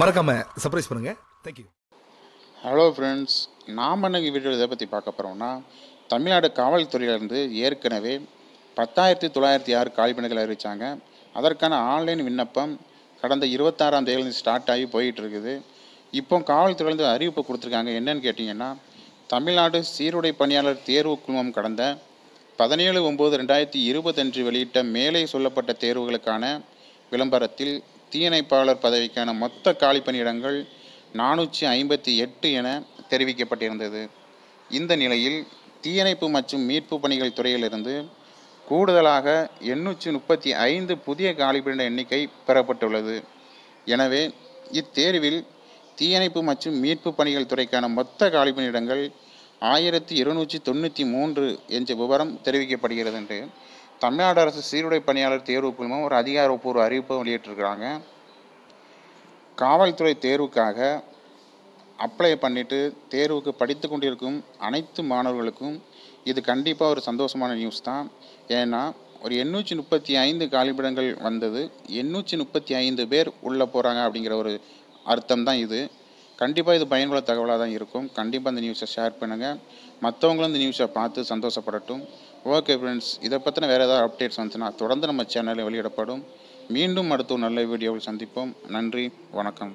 மறக்காம சர்ப்ரைஸ் பண்ணுங்க. Thank you hello friends நாம் இன்னைக்கு வீடியோ இதை பற்றி பார்க்க போகிறோம்னா தமிழ்நாடு காவல்துறையிலேருந்து ஏற்கனவே பத்தாயிரத்தி தொள்ளாயிரத்தி ஆறு காலிப்பணிகள் அறிவித்தாங்க அதற்கான ஆன்லைன் விண்ணப்பம் கடந்த இருபத்தாறாம் தேதி ஸ்டார்ட் ஆகி போயிட்டு இருக்குது. இப்போ காவல்துறையிலேருந்து அறிவிப்பு கொடுத்துருக்காங்க. என்னன்னு கேட்டிங்கன்னா தமிழ்நாடு சீருடை பணியாளர் தேர்வு குழுமம் கடந்த பதினேழு ஒம்பது ரெண்டாயிரத்தி இருபத்தஞ்சு வெளியிட்ட மேலே சொல்லப்பட்ட தேர்வுகளுக்கான விளம்பரத்தில் தீயணைப்பாளர் பதவிக்கான மொத்த காலிப்பணியிடங்கள் நானூற்றி ஐம்பத்தி எட்டு என தெரிவிக்கப்பட்டிருந்தது. இந்த நிலையில் தீயணைப்பு மற்றும் மீட்பு பணிகள் துறையிலிருந்து கூடுதலாக எண்ணூற்றி முப்பத்தி ஐந்து புதிய காலிப்பணியிட எண்ணிக்கை பெறப்பட்டுள்ளது. எனவே இத்தேர்வில் தீயணைப்பு மற்றும் மீட்பு பணிகள் துறைக்கான மொத்த காலிப்பணியிடங்கள் ஆயிரத்தி இருநூற்றி தொண்ணூற்றி மூன்று என்ற விவரம் தெரிவிக்கப்படுகிறது என்று தமிழ்நாடு அரசு சீருடை பணியாளர் தேர்வு குழுமம் ஒரு அதிகாரப்பூர்வ அறிவிப்பை வெளியிட்டிருக்கிறாங்க. காவல்துறை தேர்வுக்காக அப்ளை பண்ணிவிட்டு தேர்வுக்கு படித்து கொண்டிருக்கும் அனைத்து மாணவர்களுக்கும் இது கண்டிப்பாக ஒரு சந்தோஷமான நியூஸ் தான். ஏன்னா ஒரு எண்ணூற்றி முப்பத்தி ஐந்து காலிப்பிடங்கள் வந்தது. எண்ணூற்றி முப்பத்தி ஐந்து பேர் உள்ளே போகிறாங்க அப்படிங்கிற ஒரு அர்த்தம் தான் இது. கண்டிப்பாக இது பயனுள்ள தகவலாக தான் இருக்கும். கண்டிப்பாக இந்த நியூஸை ஷேர் பண்ணுங்கள் மற்றவங்களும் இந்த நியூஸை பார்த்து சந்தோஷப்படட்டும். ஓகே ஃப்ரெண்ட்ஸ் இதை பற்றின வேறு ஏதாவது அப்டேட்ஸ் வந்துச்சுன்னா தொடர்ந்து நம்ம சேனலில் வெளியிடப்படும். மீண்டும் அடுத்த ஒரு நல்ல வீடியோவில் சந்திப்போம். நன்றி வணக்கம்.